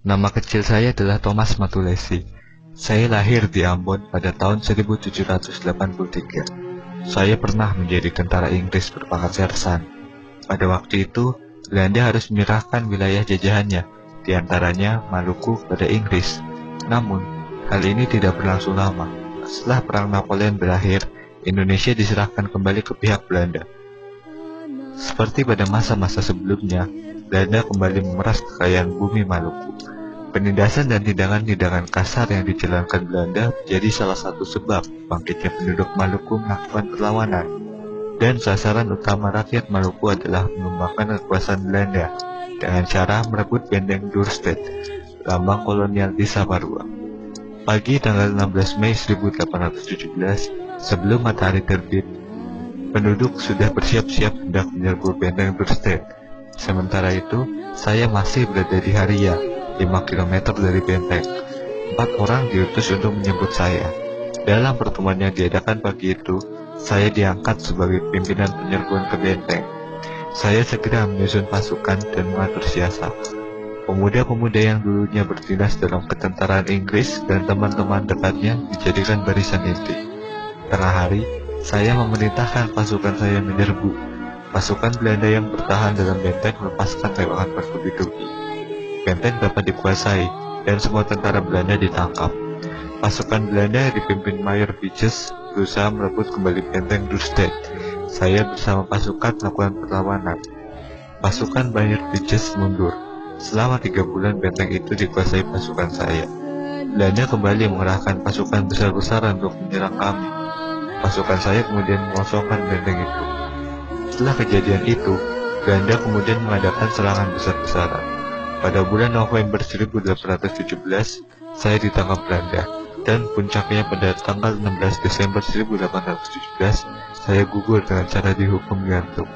Nama kecil saya adalah Thomas Matulesi. Saya lahir di Ambon pada tahun 1783. Saya pernah menjadi tentara Inggris berpangkat sersan. Pada waktu itu, Belanda harus menyerahkan wilayah jajahannya, di antaranya Maluku pada Inggris. Namun, hal ini tidak berlangsung lama. Setelah Perang Napoleon berakhir, Indonesia diserahkan kembali ke pihak Belanda. Seperti pada masa-masa sebelumnya, Belanda kembali memeras kekayaan bumi Maluku. Penindasan dan tindakan-tindakan kasar yang dijalankan Belanda menjadi salah satu sebab bangkitnya penduduk Maluku melakukan perlawanan. Dan sasaran utama rakyat Maluku adalah mengembangkan kekuasaan Belanda dengan cara merebut benteng Dorset, lambang kolonial di Saparua. Pagi tanggal 16 Mei 1817, sebelum matahari terbit, penduduk sudah bersiap-siap hendak menyerbu benteng Dorset Sementara itu, saya masih berada di Haria, 5 km dari benteng. Empat orang diutus untuk menyebut saya. Dalam pertemuan yang diadakan pagi itu, saya diangkat sebagai pimpinan penyerbuan ke benteng. Saya segera menyusun pasukan dan mengatur siasat. Pemuda-pemuda yang dulunya berdinas dalam ketentaraan Inggris dan teman-teman dekatnya dijadikan barisan inti. Tengah hari, saya memerintahkan pasukan saya menyerbu Pasukan Belanda yang bertahan dalam benteng melepaskan tembakan bertubi-tubi. Benteng dapat dikuasai dan semua tentara Belanda ditangkap. Pasukan Belanda yang dipimpin Mayor Beaches berusaha merebut kembali benteng Dusted. Saya bersama pasukan melakukan perlawanan. Pasukan Mayor Beaches mundur. Selama tiga bulan benteng itu dikuasai pasukan saya. Belanda kembali mengerahkan pasukan besar-besaran untuk menyerang kami. Pasukan saya kemudian mengosongkan benteng itu. Setelah kejadian itu, Belanda kemudian mengadakan serangan besar-besaran. Pada bulan November 1817, saya ditangkap Belanda, dan puncaknya pada tanggal 16 Desember 1817, saya gugur dengan cara dihukum gantung.